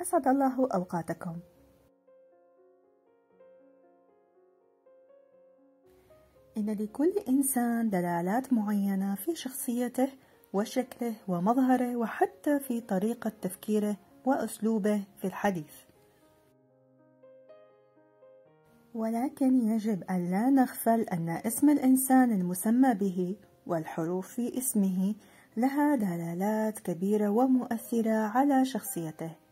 أسعد الله أوقاتكم. إن لكل إنسان دلالات معينة في شخصيته وشكله ومظهره وحتى في طريقة تفكيره وأسلوبه في الحديث. ولكن يجب أن لا نغفل أن اسم الإنسان المسمى به والحروف في اسمه لها دلالات كبيرة ومؤثرة على شخصيته.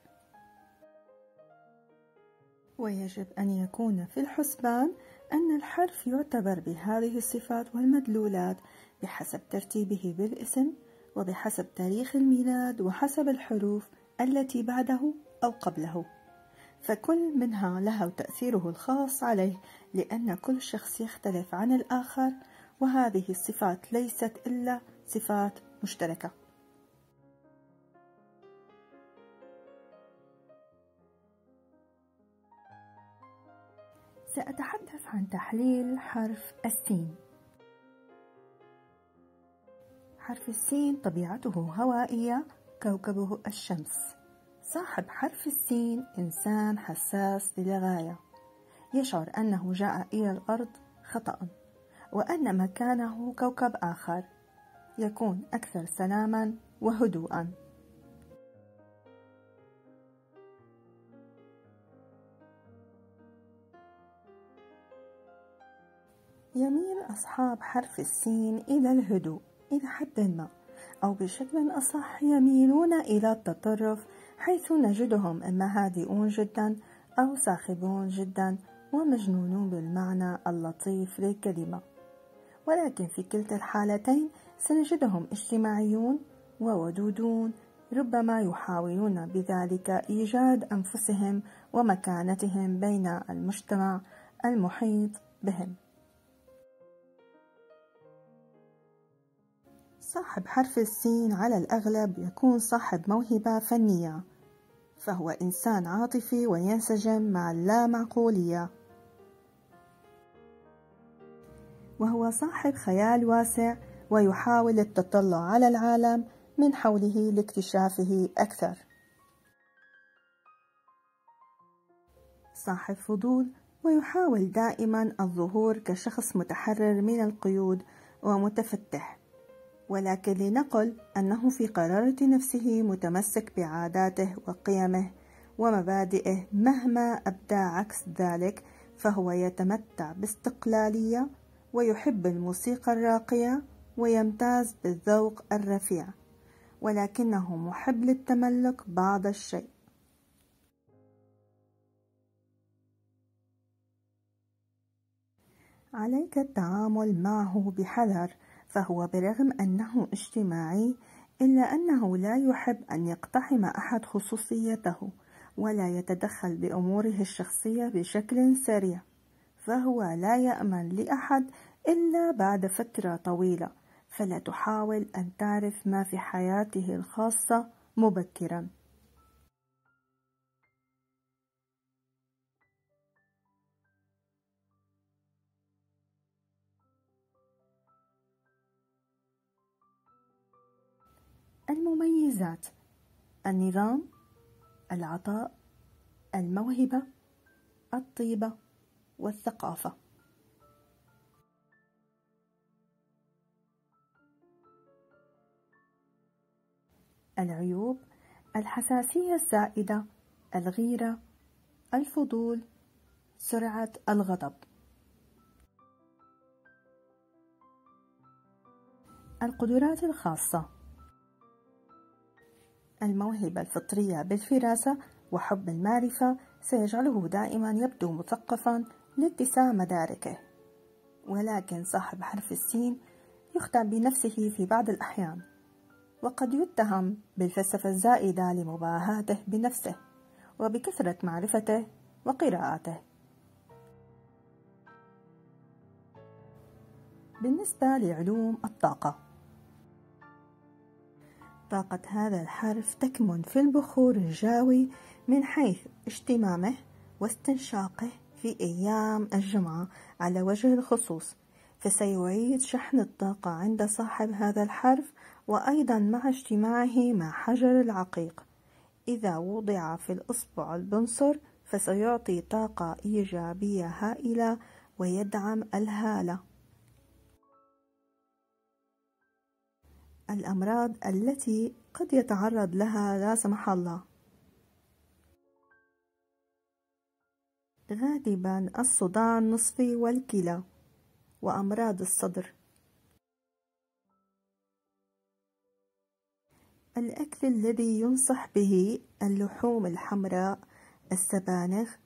ويجب أن يكون في الحسبان أن الحرف يعتبر بهذه الصفات والمدلولات بحسب ترتيبه بالاسم وبحسب تاريخ الميلاد وحسب الحروف التي بعده أو قبله. فكل منها له تأثيره الخاص عليه لأن كل شخص يختلف عن الآخر وهذه الصفات ليست إلا صفات مشتركة. تحليل حرف السين. حرف السين طبيعته هوائية كوكبه الشمس. صاحب حرف السين إنسان حساس للغاية. يشعر أنه جاء إلى الأرض خطأ وأن مكانه كوكب آخر. يكون أكثر سلاما وهدوءا. يميل أصحاب حرف السين إلى الهدوء إلى حد ما أو بشكل أصح يميلون إلى التطرف حيث نجدهم إما هادئون جدا أو صاخبون جدا ومجنونون بالمعنى اللطيف للكلمة. ولكن في كلتا الحالتين سنجدهم اجتماعيون وودودون ربما يحاولون بذلك إيجاد أنفسهم ومكانتهم بين المجتمع المحيط بهم. صاحب حرف السين على الأغلب يكون صاحب موهبة فنية فهو إنسان عاطفي وينسجم مع اللامعقولية. وهو صاحب خيال واسع ويحاول التطلع على العالم من حوله لاكتشافه أكثر. صاحب فضول ويحاول دائما الظهور كشخص متحرر من القيود ومتفتح. ولكن لنقل أنه في قرارة نفسه متمسك بعاداته وقيمه ومبادئه مهما أبدى عكس ذلك فهو يتمتع باستقلالية ويحب الموسيقى الراقية ويمتاز بالذوق الرفيع ولكنه محب للتملك بعض الشيء. عليك التعامل معه بحذر فهو برغم أنه اجتماعي إلا أنه لا يحب أن يقتحم أحد خصوصيته ولا يتدخل بأموره الشخصية بشكل سريع. فهو لا يأمن لأحد إلا بعد فترة طويلة فلا تحاول أن تعرف ما في حياته الخاصة مبكرا. المميزات النظام العطاء الموهبة الطيبة والثقافة. العيوب الحساسية الزائدة الغيرة الفضول سرعة الغضب. القدرات الخاصة الموهبة الفطرية بالفراسة وحب المعرفة سيجعله دائما يبدو مثقفا لاتساع مداركه. ولكن صاحب حرف السين يخدع بنفسه في بعض الأحيان وقد يتهم بالفلسفة الزائدة لمباهاته بنفسه وبكثرة معرفته وقراءاته. بالنسبة لعلوم الطاقة طاقة هذا الحرف تكمن في البخور الجاوي من حيث اشتمامه واستنشاقه في أيام الجمعة على وجه الخصوص. فسيعيد شحن الطاقة عند صاحب هذا الحرف وأيضا مع اجتماعه مع حجر العقيق. إذا وضع في الإصبع البنصر فسيعطي طاقة إيجابية هائلة ويدعم الهالة. الأمراض التي قد يتعرض لها لا سمح الله. غالبا الصداع النصفي والكلى وأمراض الصدر. الأكل الذي ينصح به اللحوم الحمراء السبانخ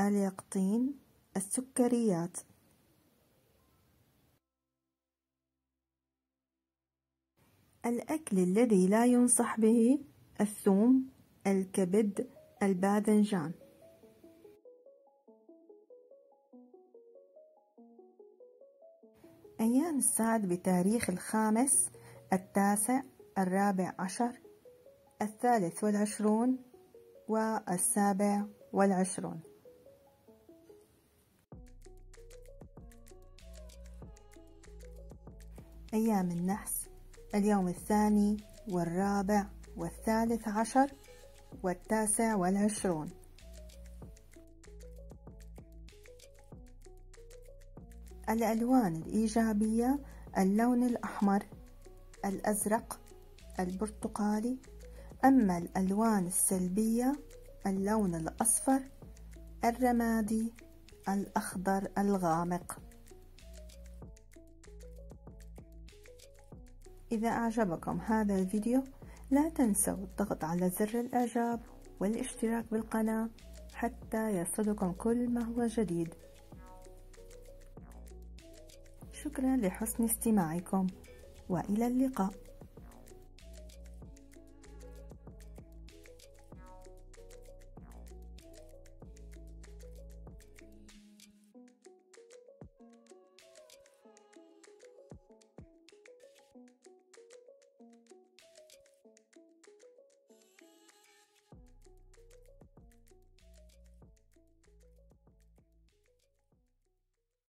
اليقطين السكريات. الأكل الذي لا ينصح به الثوم الكبد الباذنجان. أيام السعد بتاريخ الخامس التاسع الرابع عشر الثالث والعشرون والسابع والعشرون. أيام النحس اليوم الثاني والرابع والثالث عشر والتاسع والعشرون. الألوان الإيجابية اللون الأحمر الأزرق البرتقالي. أما الألوان السلبية اللون الأصفر الرمادي الأخضر الغامق. إذا أعجبكم هذا الفيديو لا تنسوا الضغط على زر الإعجاب والاشتراك بالقناة حتى يصلكم كل ما هو جديد. شكرا لحسن استماعكم وإلى اللقاء.